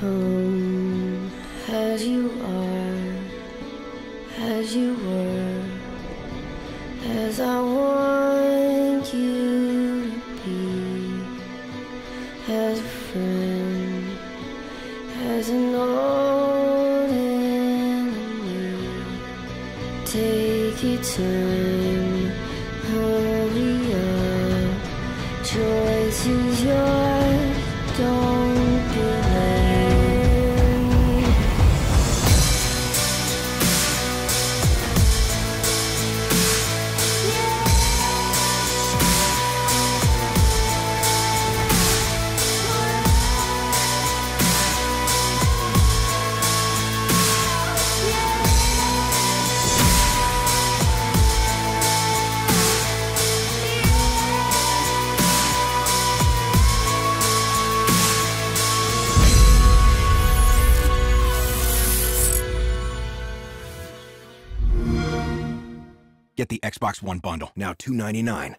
Come as you are, as you were, as I want you to be, as a friend, as an old enemy. Take your time, hurry up. Choice is yours, Get the Xbox One bundle, now $299.